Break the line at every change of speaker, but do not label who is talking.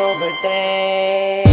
sober day.